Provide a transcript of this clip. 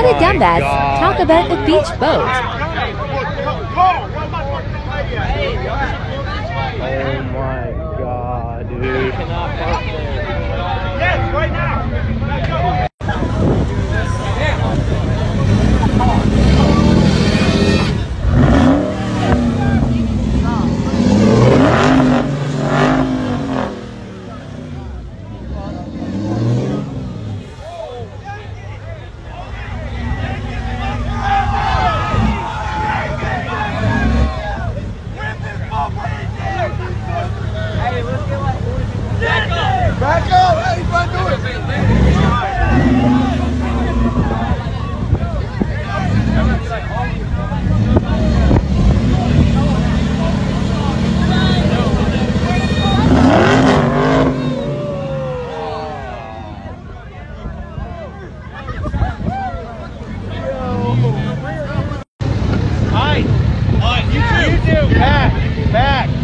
What a my dumbass. God, Talk about a beach boat. Oh my god, dude. Back, back.